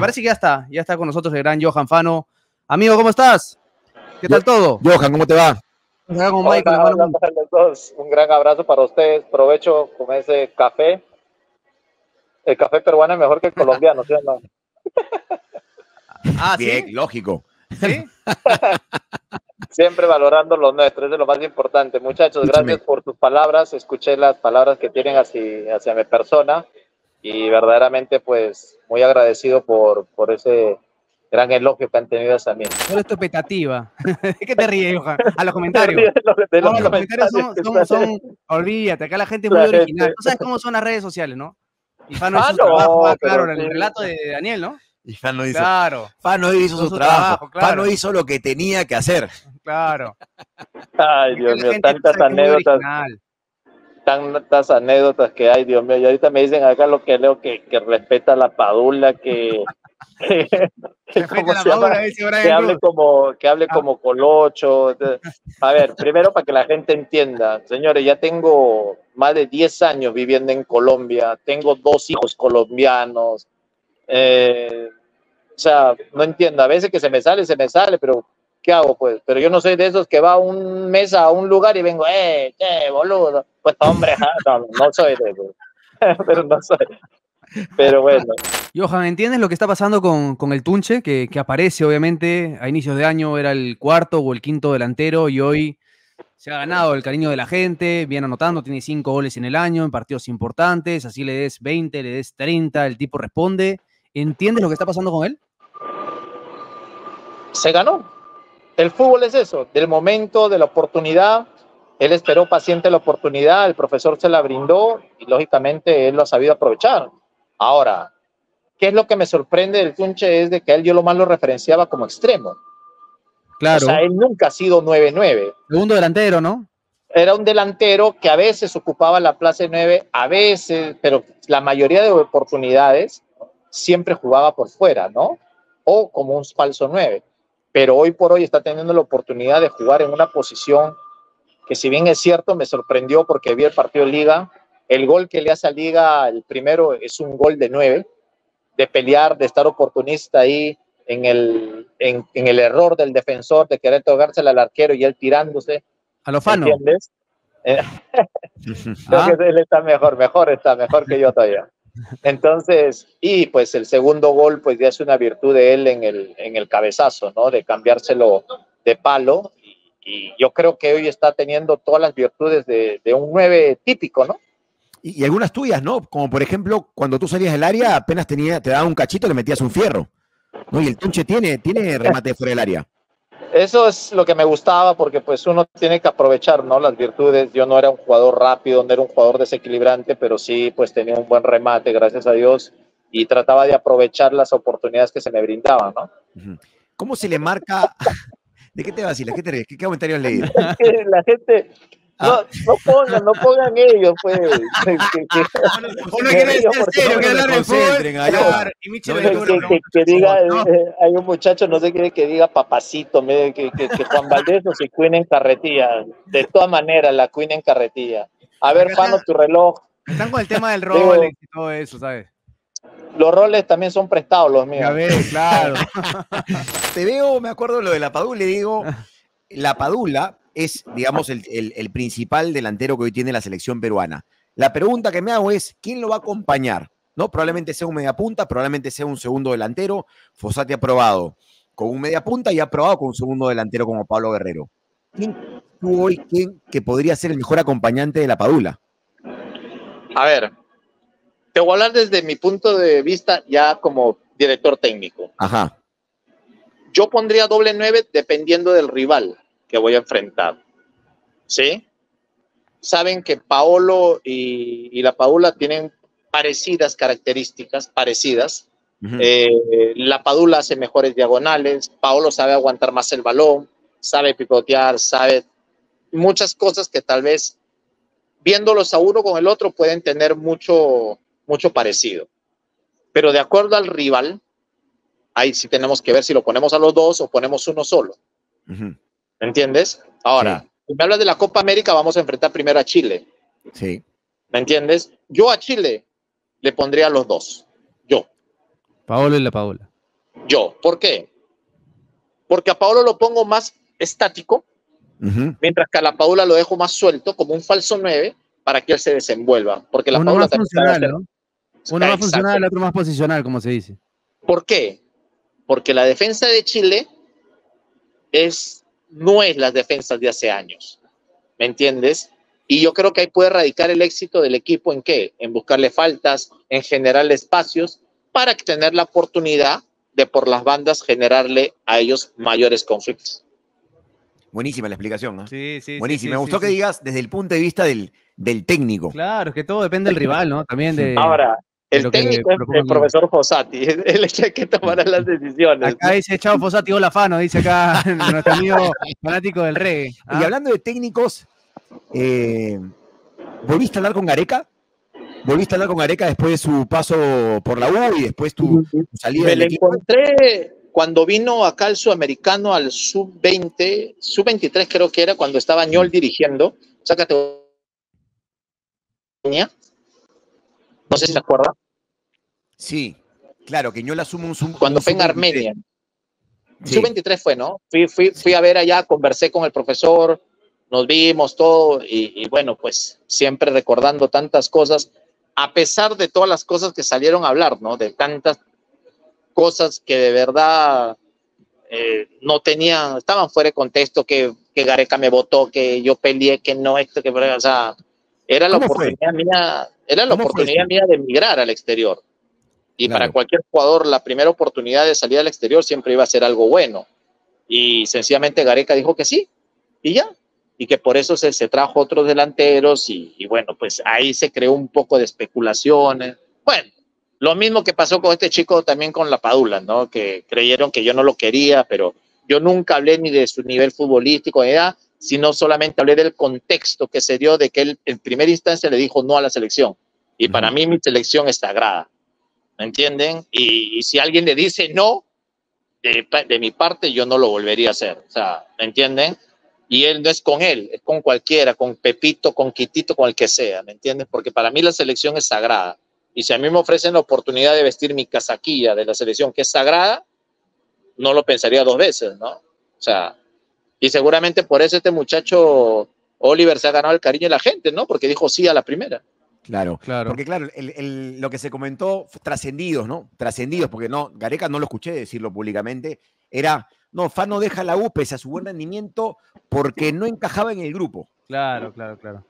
parece que ya está, ya está con nosotros el gran Johan Fano. Amigo, ¿cómo estás? ¿Qué tal todo? Johan, ¿cómo te va? Un gran abrazo para ustedes. Provecho con ese café. El café peruano es mejor que el colombiano, ¿sí o no? Ah, Bien, lógico. ¿Sí? Siempre valorando lo nuestro, eso es lo más importante. Muchachos, gracias por tus palabras. Escuché las palabras que tienen hacia, hacia mi persona y verdaderamente, pues, muy agradecido por, por ese gran elogio que han tenido hacia mí. ¿Cuál es tu expectativa? qué te ríes, Johan? A los comentarios. los, no, los comentarios son, son, olvídate, acá la gente es muy original. Tú sabes cómo son las redes sociales, ¿no? Y Fano ah, hizo su trabajo, ah, claro, el relato de Daniel, ¿no? Y Fano hizo, claro. Fano hizo su, trabajo, Fano hizo lo que tenía que hacer. Claro. Ay, Dios mío, tantas anécdotas. Tantas anécdotas que hay, Dios mío. Y ahorita me dicen acá lo que leo que, que respeta la padula, que, que, hable como que hable ah. como colocho a ver primero para que la gente entienda señores ya tengo más de 10 años viviendo en Colombia tengo dos hijos colombianos eh, o sea no entiendo a veces que se me sale se me sale pero qué hago pues pero yo no soy de esos que va un mes a un lugar y vengo eh qué boludo pues hombre no, no soy de eso pero no soy pero bueno. Johan, ¿entiendes lo que está pasando con, el Tunche? Que, aparece, obviamente, a inicios de año era el cuarto o el quinto delantero y hoy se ha ganado el cariño de la gente, viene anotando, tiene cinco goles en el año, en partidos importantes, así le des 20, le des 30, el tipo responde. ¿Entiendes lo que está pasando con él? Se ganó. El fútbol es eso, del momento, de la oportunidad. Él esperó paciente la oportunidad, el profesor se la brindó y lógicamente él lo ha sabido aprovechar. Ahora, ¿qué es lo que me sorprende del Tunche? Es de que él yo lo más lo referenciaba como extremo. Claro. O sea, él nunca ha sido 9-9. Segundo delantero, ¿no? Era un delantero que a veces ocupaba la plaza de 9, a veces, pero la mayoría de oportunidades siempre jugaba por fuera, ¿no? O como un falso 9. Pero hoy por hoy está teniendo la oportunidad de jugar en una posición que si bien es cierto, me sorprendió porque vi el partido de liga, el gol que le hace a Liga, el primero, es un gol de nueve, de pelear, de estar oportunista ahí en el, en, el error del defensor, de querer togársela al arquero y él tirándose. A lo fano. ¿Entiendes? Eh, creo que él está mejor, mejor está, mejor que yo todavía. Entonces, y pues el segundo gol, pues ya es una virtud de él en el, en el cabezazo, ¿no? De cambiárselo de palo. Y, yo creo que hoy está teniendo todas las virtudes de, un nueve típico, ¿no? Y, algunas tuyas, ¿no? Como por ejemplo, cuando tú salías del área, apenas tenía, te daba un cachito, le metías un fierro. ¿no? Y el Tunche tiene, tiene remate fuera del área. Eso es lo que me gustaba porque pues uno tiene que aprovechar, ¿no? Las virtudes. Yo no era un jugador rápido, no era un jugador desequilibrante, pero sí pues tenía un buen remate, gracias a Dios, y trataba de aprovechar las oportunidades que se me brindaban, ¿no? ¿Cómo se le marca? ¿De qué te vas a decir? ¿Qué, ¿Qué comentarios leído? la gente, no, no pongan, no pongan ellos, pues. Uno quiere decir serio, que hablar de fútbol. Y Michel que, diga, eh, hay un muchacho, no sé qué, que diga papacito, que, que, Juan Valdés o se cuine en carretilla. De todas maneras, la cuina en carretilla. A ver, Fano, tu reloj. Están con el tema del Rolex y todo eso, ¿sabes? Los roles también son prestados los míos. A ver, claro. Te veo, me acuerdo lo de la Padula, le digo, la Padula es, digamos, el, principal delantero que hoy tiene la selección peruana. La pregunta que me hago es, ¿quién lo va a acompañar? ¿No? Probablemente sea un mediapunta, probablemente sea un segundo delantero. Fossati ha probado con un mediapunta y ha probado con un segundo delantero como Pablo Guerrero. ¿Quién tú hoy quién que podría ser el mejor acompañante de la Padula? A ver, te voy a hablar desde mi punto de vista ya como director técnico. Ajá. Yo pondría doble nueve dependiendo del rival que voy a enfrentar. ¿Sí? Saben que Paolo y, la Padula tienen parecidas características, parecidas. Eh, la Padula hace mejores diagonales, Paolo sabe aguantar más el balón, sabe picotear, sabe muchas cosas que tal vez viéndolos a uno con el otro pueden tener mucho, mucho parecido. Pero de acuerdo al rival, ahí sí tenemos que ver si lo ponemos a los dos o ponemos uno solo. ¿Me entiendes? Ahora, si me hablas de la Copa América, vamos a enfrentar primero a Chile. Sí. ¿Me entiendes? Yo a Chile le pondría a los dos. Yo. Paolo y la Paola. Yo, ¿por qué? Porque a Paolo lo pongo más estático, mientras que a la Paula lo dejo más suelto, como un falso 9, para que él se desenvuelva. Porque la Uno más funcional, ¿no? Uno más funcional, el otro más posicional, como se dice. ¿Por qué? Porque la defensa de Chile es, no es las defensas de hace años. ¿Me entiendes? Y yo creo que ahí puede radicar el éxito del equipo en qué? En buscarle faltas, en generarle espacios para tener la oportunidad de por las bandas generarle a ellos mayores conflictos. Buenísima la explicación, ¿no? Sí, sí. Buenísima. Me gustó que digas desde el punto de vista del, del técnico. Claro, es que todo depende del rival, ¿no? También de. Ahora, el técnico es el profesor Fossati, él es el que tomará las decisiones. Acá dice Chavo Fossati, hola Fano, dice acá nuestro amigo fanático del reggae. Y ¿ah? hablando de técnicos, eh, ¿volviste a hablar con Gareca? ¿Volviste a hablar con Gareca después de su paso por la U y después tu, salida Me lo encontré cuando vino acá el sudamericano al sub-20, sub-23 creo que era, cuando estaba Ñol dirigiendo, sácate no sé si se acuerda. Sí, claro, que Ñol asume un sub Cuando fue en Armenia. Sub-23 fue, ¿no? Fui, fui, fui, a ver allá, conversé con el profesor, nos vimos todo y, bueno, pues siempre recordando tantas cosas, a pesar de todas las cosas que salieron a hablar, ¿no? De tantas cosas que de verdad eh, no tenían, estaban fuera de contexto, que, que Gareca me votó, que yo peleé, que no, esto, que, o sea, era la oportunidad mía, era la oportunidad mía de emigrar al exterior. Y para cualquier jugador, la primera oportunidad de salir al exterior siempre iba a ser algo bueno. Y sencillamente Gareca dijo que sí, y ya, y que por eso se, se trajo otros delanteros y, bueno, pues ahí se creó un poco de especulaciones. Bueno, lo mismo que pasó con este chico también con la Padula, ¿no? Que creyeron que yo no lo quería, pero yo nunca hablé ni de su nivel futbolístico, sino solamente hablé del contexto que se dio de que él en primera instancia le dijo no a la selección. Y para mí mi selección es sagrada, ¿me entienden? Y, si alguien le dice no, de, mi parte yo no lo volvería a hacer, o sea, ¿me entienden? Y él no es con él, es con cualquiera, con Pepito, con Quitito, con el que sea, ¿me entiendes? Porque para mí la selección es sagrada. Y si a mí me ofrecen la oportunidad de vestir mi casaquilla de la selección que es sagrada, no lo pensaría dos veces, ¿no? O sea, y seguramente por eso este muchacho Oliver se ha ganado el cariño de la gente, ¿no? Porque dijo sí a la primera. Claro, claro. Porque claro, lo que se comentó, trascendidos, ¿no? Trascendidos, porque no, Gareca no lo escuché decirlo públicamente, era no, Fano deja la U pese a su buen rendimiento porque no encajaba en el grupo. Claro, claro, claro.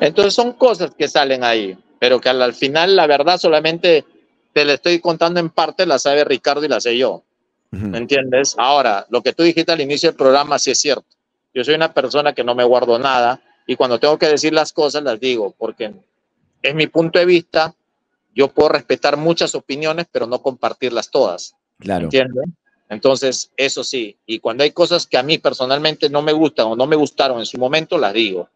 Entonces son cosas que salen ahí, pero que al, final la verdad solamente te le estoy contando en parte, la sabe Ricardo y la sé yo. ¿Me entiendes? Ahora, lo que tú dijiste al inicio del programa sí es cierto. Yo soy una persona que no me guardo nada y cuando tengo que decir las cosas las digo, porque es mi punto de vista. Yo puedo respetar muchas opiniones, pero no compartirlas todas. Claro. ¿Entiendes? Entonces, eso sí, y cuando hay cosas que a mí personalmente no me gustan o no me gustaron en su momento, las digo.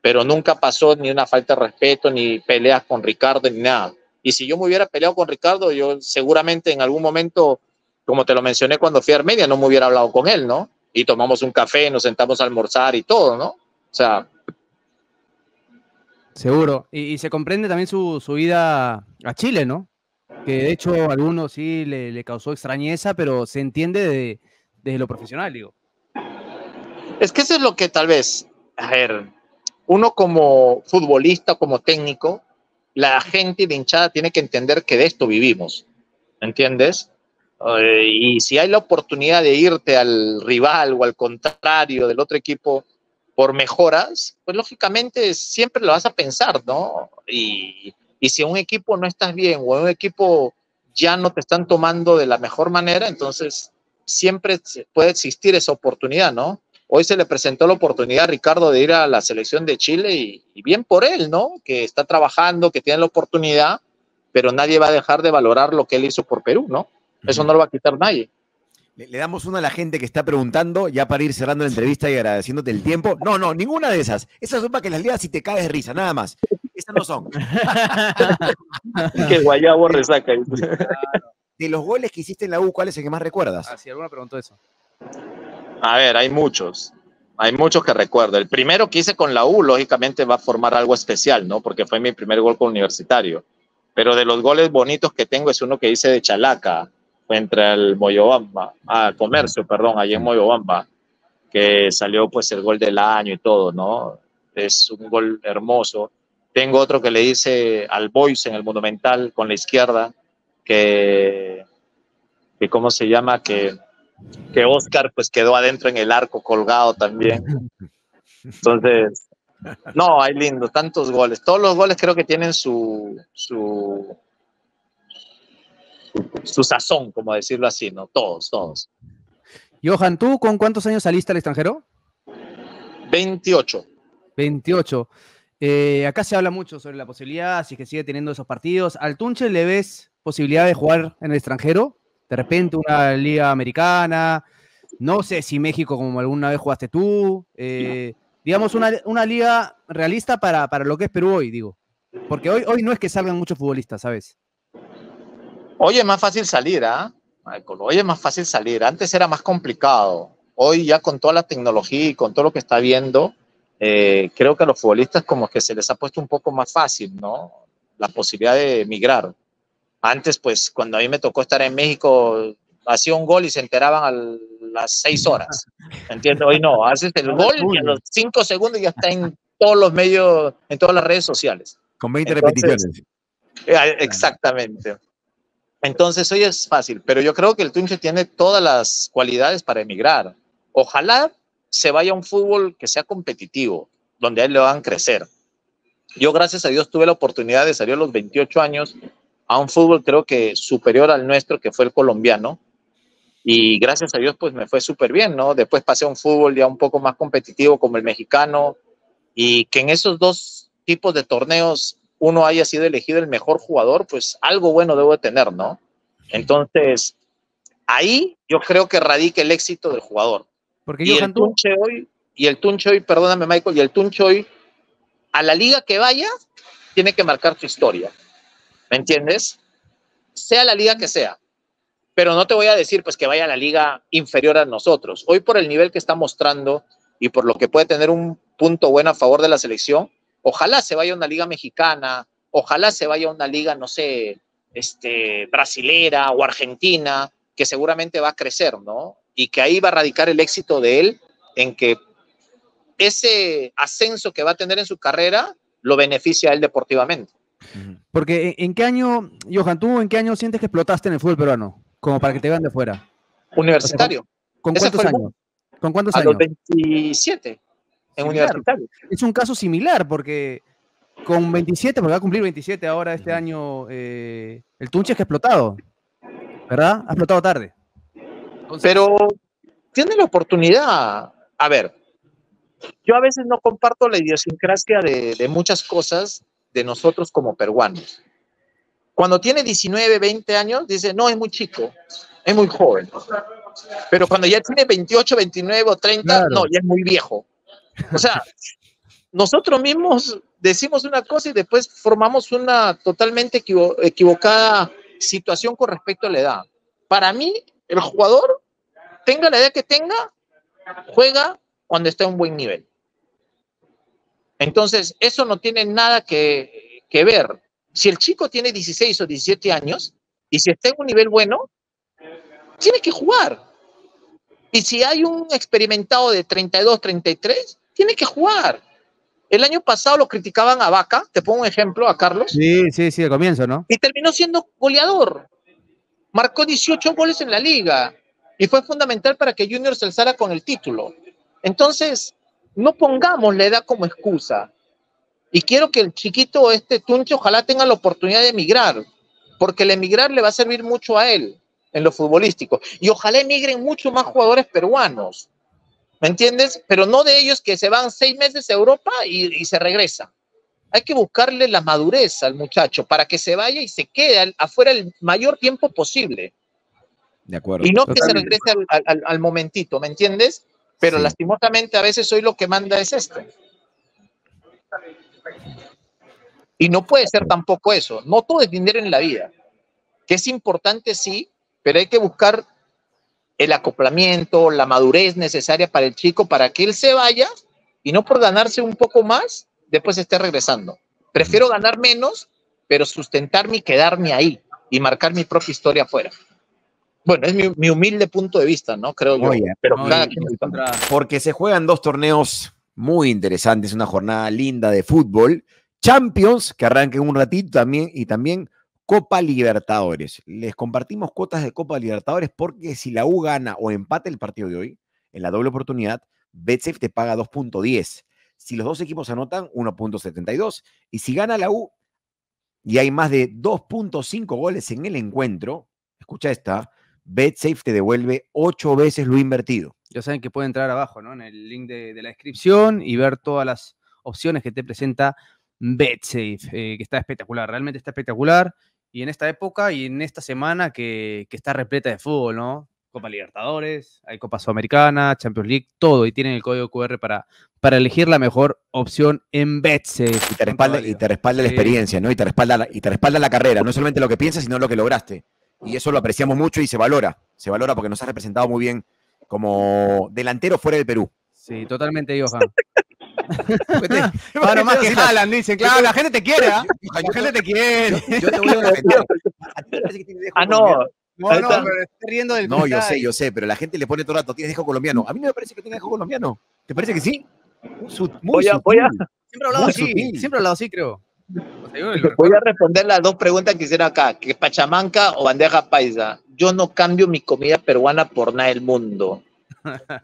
Pero nunca pasó ni una falta de respeto, ni peleas con Ricardo, ni nada. Y si yo me hubiera peleado con Ricardo, yo seguramente en algún momento, como te lo mencioné cuando fui a Armenia, no me hubiera hablado con él, ¿no? Y tomamos un café, nos sentamos a almorzar y todo, ¿no? O sea. Seguro. Y, se comprende también su, su ida a Chile, ¿no? que de hecho a algunos sí le, causó extrañeza, pero se entiende desde lo profesional, digo. Es que eso es lo que tal vez, a ver, uno como futbolista, como técnico, la gente de hinchada tiene que entender que de esto vivimos, ¿entiendes? Eh, y si hay la oportunidad de irte al rival o al contrario del otro equipo por mejoras, pues lógicamente siempre lo vas a pensar, ¿no? Y, y si un equipo no estás bien o un equipo ya no te están tomando de la mejor manera, entonces siempre puede existir esa oportunidad, ¿no? Hoy se le presentó la oportunidad a Ricardo de ir a la selección de Chile y, bien por él, ¿no? Que está trabajando, que tiene la oportunidad, pero nadie va a dejar de valorar lo que él hizo por Perú, ¿no? Eso no lo va a quitar nadie. Le, damos una a la gente que está preguntando, ya para ir cerrando la entrevista y agradeciéndote el tiempo. No, no, ninguna de esas. Esas son para que las leas y te caes de risa, nada más. Esas no son. que guayabo resaca. De los goles que hiciste en la U, ¿cuál es el que más recuerdas? Ah, sí, alguna preguntó eso. A ver, hay muchos. Hay muchos que recuerdo. El primero que hice con la U, lógicamente, va a formar algo especial, ¿no? Porque fue mi primer gol con universitario. Pero de los goles bonitos que tengo es uno que hice de Chalaca, entre el Moyobamba, a Comercio, perdón, allí en Moyobamba, que salió pues el gol del año y todo, ¿no? Es un gol hermoso. Tengo otro que le hice al Boys en el Monumental con la izquierda, que, que ¿cómo se llama? Que, que Oscar pues quedó adentro en el arco colgado también. Entonces, no, hay lindo, tantos goles. Todos los goles creo que tienen su, su, su sazón, como decirlo así, ¿no? Todos, todos. Johan, ¿tú con cuántos años saliste al extranjero? 28. 28. Eh, acá se habla mucho sobre la posibilidad, si que sigue teniendo esos partidos. ¿Al Tunche le ves posibilidad de jugar en el extranjero? De repente una liga americana, no sé si México como alguna vez jugaste tú, eh, digamos una, liga realista para, para, lo que es Perú hoy, digo. Porque hoy, hoy no es que salgan muchos futbolistas, ¿sabes? Hoy es más fácil salir, ¿ah? hoy es más fácil salir. Antes era más complicado. Hoy ya con toda la tecnología y con todo lo que está viendo, eh, creo que a los futbolistas como que se les ha puesto un poco más fácil, ¿no? La posibilidad de emigrar. Antes, pues, cuando a mí me tocó estar en México, hacía un gol y se enteraban a las seis horas. ¿Entiendes? Hoy no, haces el gol y a los cinco segundos ya está en todos los medios, en todas las redes sociales. Con 20 repeticiones. Eh, exactamente. Entonces hoy es fácil, pero yo creo que el Tunche tiene todas las cualidades para emigrar. Ojalá se vaya a un fútbol que sea competitivo, donde a él le van a crecer. Yo, gracias a Dios, tuve la oportunidad de salir a los 28 años a un fútbol creo que superior al nuestro, que fue el colombiano. Y gracias a Dios, pues me fue súper bien, ¿no? Después pasé a un fútbol ya un poco más competitivo como el mexicano y que en esos dos tipos de torneos uno haya sido elegido el mejor jugador, pues algo bueno debo de tener, ¿no? Entonces, ahí yo creo que radica el éxito del jugador. Porque y el Tunche hoy, y el Tunche hoy, perdóname Michael, y el Tunche hoy, a la liga que vaya, tiene que marcar su historia. ¿Me entiendes? Sea la liga que sea. Pero no te voy a decir pues que vaya a la liga inferior a nosotros. Hoy por el nivel que está mostrando y por lo que puede tener un punto bueno a favor de la selección, Ojalá se vaya a una liga mexicana, ojalá se vaya a una liga, no sé, este, brasilera o argentina, que seguramente va a crecer, ¿no? Y que ahí va a radicar el éxito de él en que ese ascenso que va a tener en su carrera lo beneficia a él deportivamente. Porque ¿en qué año, Johan, tú en qué año sientes que explotaste en el fútbol peruano? Como para que te vean de fuera. Universitario. ¿Con, cuántos años? ¿Con cuántos años? A los 27 en universitario. Es un caso similar porque con 27, porque va a cumplir 27 ahora este año, eh, el Tunche es que ha explotado, ¿verdad? Ha explotado tarde. Pero tiene la oportunidad. A ver, yo a veces no comparto la idiosincrasia de, de muchas cosas de nosotros como peruanos. Cuando tiene 19, 20 años, dice, no, es muy chico, es muy joven. Pero cuando ya tiene 28, 29 o 30, no, ya es muy viejo. O sea, nosotros mismos decimos una cosa y después formamos una totalmente equivocada situación con respecto a la edad. Para mí, el jugador, tenga la edad que tenga, juega cuando está en un buen nivel. Entonces, eso no tiene nada que, que ver. Si el chico tiene 16 o 17 años y si está en un nivel bueno, tiene que jugar. Y si hay un experimentado de 32, 33, tiene que jugar. El año pasado lo criticaban a Vaca, te pongo un ejemplo, a Carlos. Sí, sí, sí, al comienzo, ¿no? Y terminó siendo goleador. Marcó 18 goles en la liga y fue fundamental para que Junior se alzara con el título. Entonces, no pongamos la edad como excusa. Y quiero que el chiquito, este Tuncho, ojalá tenga la oportunidad de emigrar, porque el emigrar le va a servir mucho a él en lo futbolístico. Y ojalá emigren muchos más jugadores peruanos. ¿Me entiendes? Pero no de ellos que se van seis meses a Europa y, se regresan. Hay que buscarle la madurez al muchacho para que se vaya y se quede afuera el mayor tiempo posible. De acuerdo. Y no que se regrese al, momentito, ¿me entiendes? Pero lastimosamente a veces hoy lo que manda es esto. Y no puede ser tampoco eso. No todo es dinero en la vida. Que es importante, sí, pero hay que buscar el acoplamiento, la madurez necesaria para el chico para que él se vaya y no por ganarse un poco más, después esté regresando. Prefiero ganar menos, pero sustentarme y quedarme ahí y marcar mi propia historia afuera. Bueno, es mi, humilde punto de vista, ¿no? Creo yo. pero Porque se juegan dos torneos muy interesantes, una jornada linda de fútbol. Champions, que arranquen un ratito también, y también Copa Libertadores. Les compartimos cuotas de Copa Libertadores porque si la U gana o empate el partido de hoy, en la doble oportunidad, BetSafe te paga 2.10. Si los dos equipos anotan, 1.72. Y si gana la U y hay más de 2.5 goles en el encuentro, escucha esta, BetSafe te devuelve 8 veces lo invertido. Ya saben que pueden entrar abajo, ¿no? En el link de, la descripción y ver todas las opciones que te presenta BetSafe, eh, que está espectacular, realmente está espectacular. Y en esta época y en esta semana que, que está repleta de fútbol, ¿no? Copa Libertadores, hay Copa Sudamericana, Champions League, todo, y tienen el código QR para, para elegir la mejor opción en. Y te respalda, y te respalda la experiencia, ¿no? Y te respalda la, y te respalda la carrera, no solamente lo que piensas, sino lo que lograste. Y eso lo apreciamos mucho y se valora, se valora porque nos has representado muy bien como delantero fuera del Perú. Sí, totalmente, Johan. Bueno, más que jalan, dicen. Claro, la gente te quiere, ¿ah? La gente te quiere. Yo te voy a Ah, no. No, no, pero estoy riendo del No, yo sé, yo sé, pero la gente le pone todo el rato, tienes dejo colombiano. A mí no me parece que tenga dejo colombiano. ¿Te parece que sí? Muy voy a, voy a... Siempre he hablado así, siempre he hablado así, creo. voy a responder las dos preguntas que hicieron acá, que pachamanca o bandeja paisa. Yo no cambio mi comida peruana por nada del mundo.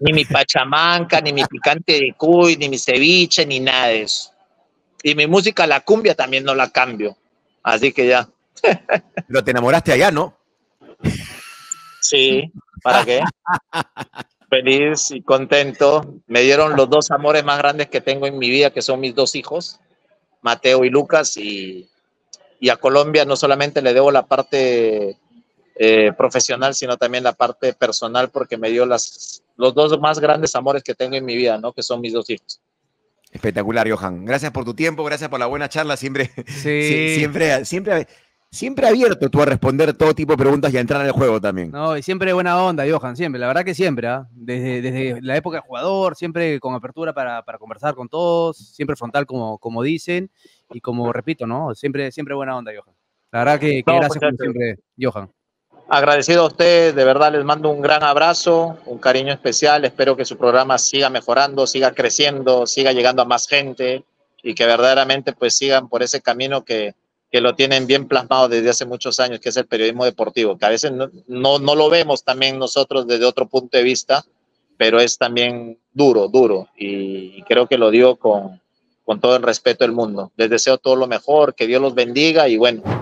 Ni mi pachamanca, ni mi picante de cuy, ni mi ceviche, ni nada de eso. Y mi música, la cumbia, también no la cambio. Así que ya. Pero te enamoraste allá, ¿no? Sí, ¿para qué? Feliz y contento. Me dieron los dos amores más grandes que tengo en mi vida, que son mis dos hijos, Mateo y Lucas, y, a Colombia no solamente le debo la parte eh, profesional, sino también la parte personal, porque me dio las, los dos más grandes amores que tengo en mi vida, ¿no? Que son mis dos hijos. Espectacular, Johan. Gracias por tu tiempo, gracias por la buena charla. Siempre, sí. siempre, siempre siempre abierto tú a responder todo tipo de preguntas y a entrar en el juego también. No, y siempre buena onda, Johan, siempre, la verdad que siempre, ¿ah? desde, desde, la época de jugador, siempre con apertura para, conversar con todos, siempre frontal como, como dicen, y como repito, ¿no? Siempre, siempre buena onda, Johan. La verdad que, gracias como siempre, Johan. Agradecido a ustedes, de verdad les mando un gran abrazo, un cariño especial, espero que su programa siga mejorando, siga creciendo, siga llegando a más gente y que verdaderamente pues sigan por ese camino que, que lo tienen bien plasmado desde hace muchos años, que es el periodismo deportivo, que a veces no, no, lo vemos también nosotros desde otro punto de vista, pero es también duro, duro, y, creo que lo digo con, con todo el respeto del mundo. Les deseo todo lo mejor, que Dios los bendiga y bueno,